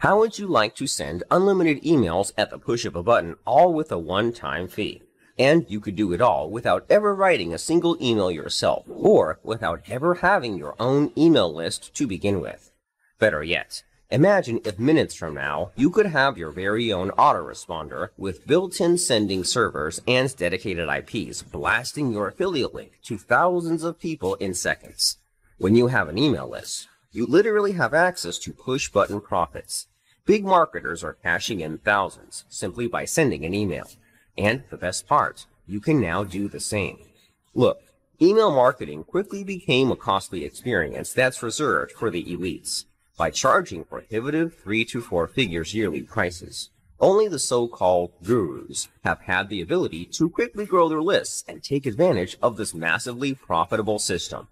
How would you like to send unlimited emails at the push of a button, all with a one-time fee? And you could do it all without ever writing a single email yourself, or without ever having your own email list to begin with. Better yet, imagine if minutes from now you could have your very own autoresponder with built-in sending servers and dedicated IPs blasting your affiliate link to thousands of people in seconds. When you have an email list, you literally have access to push button profits. Big marketers are cashing in thousands simply by sending an email. And the best part, you can now do the same. Look, email marketing quickly became a costly experience that's reserved for the elites by charging prohibitive three to four figures yearly prices. Only the so-called gurus have had the ability to quickly grow their lists and take advantage of this massively profitable system.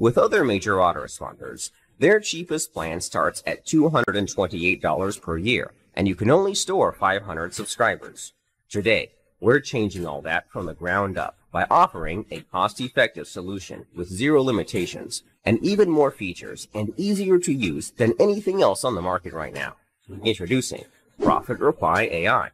With other major autoresponders, their cheapest plan starts at $228 per year, and you can only store 500 subscribers. Today, we're changing all that from the ground up by offering a cost-effective solution with zero limitations and even more features and easier to use than anything else on the market right now. Introducing Profit Reply AI.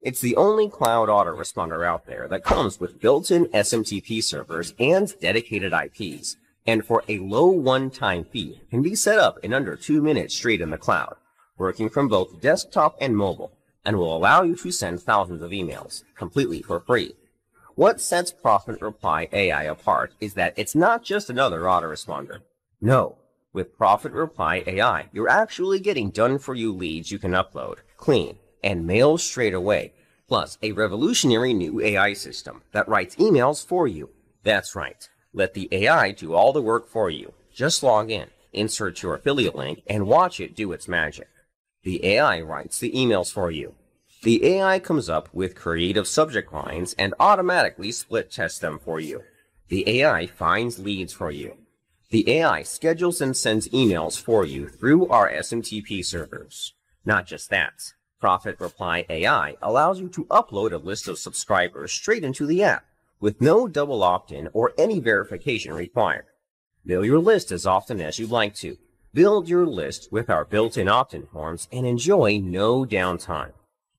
It's the only cloud autoresponder out there that comes with built-in SMTP servers and dedicated IPs, and for a low one-time fee can be set up in under two minutes straight in the cloud, working from both desktop and mobile, and will allow you to send thousands of emails completely for free. What sets Profit Reply AI apart is that it's not just another autoresponder. No, with Profit Reply AI, you're actually getting done for you leads you can upload, clean, and mail straight away, plus a revolutionary new AI system that writes emails for you. That's right. Let the AI do all the work for you. Just log in, insert your affiliate link, and watch it do its magic. The AI writes the emails for you. The AI comes up with creative subject lines and automatically split tests them for you. The AI finds leads for you. The AI schedules and sends emails for you through our SMTP servers. Not just that. Profit Reply AI allows you to upload a list of subscribers straight into the app with no double opt-in or any verification required. Build your list as often as you'd like to. Build your list with our built-in opt-in forms and enjoy no downtime.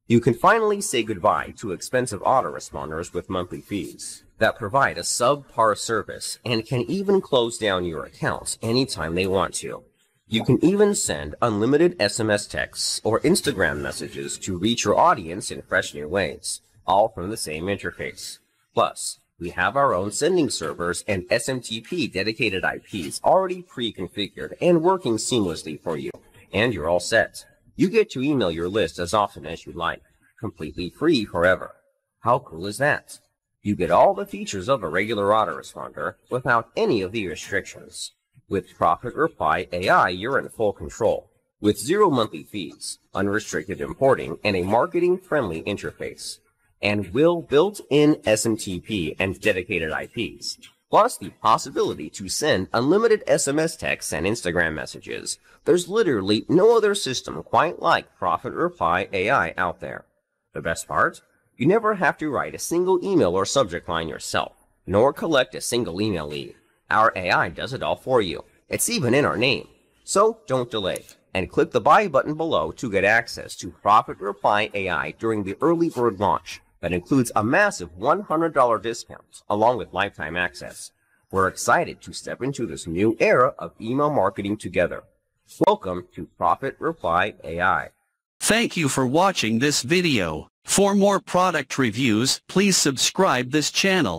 You can finally say goodbye to expensive autoresponders with monthly fees that provide a subpar service and can even close down your accounts anytime they want to. You can even send unlimited SMS texts or Instagram messages to reach your audience in fresh new ways, all from the same interface. Plus, we have our own sending servers and SMTP dedicated IPs already pre-configured and working seamlessly for you, and you're all set. You get to email your list as often as you like, completely free forever. How cool is that? You get all the features of a regular autoresponder without any of the restrictions. With Profit Reply AI, you're in full control. With zero monthly fees, unrestricted importing, and a marketing-friendly interface and will built-in SMTP and dedicated IPs, plus the possibility to send unlimited SMS texts and Instagram messages. There's literally no other system quite like Profit Reply AI out there. The best part? You never have to write a single email or subject line yourself, nor collect a single email lead. Our AI does it all for you. It's even in our name. So don't delay and click the buy button below to get access to Profit Reply AI during the early bird launch that includes a massive $100 discount along with lifetime access. We're excited to step into this new era of email marketing together. Welcome to Profit Reply AI. Thank you for watching this video. For more product reviews, please subscribe this channel.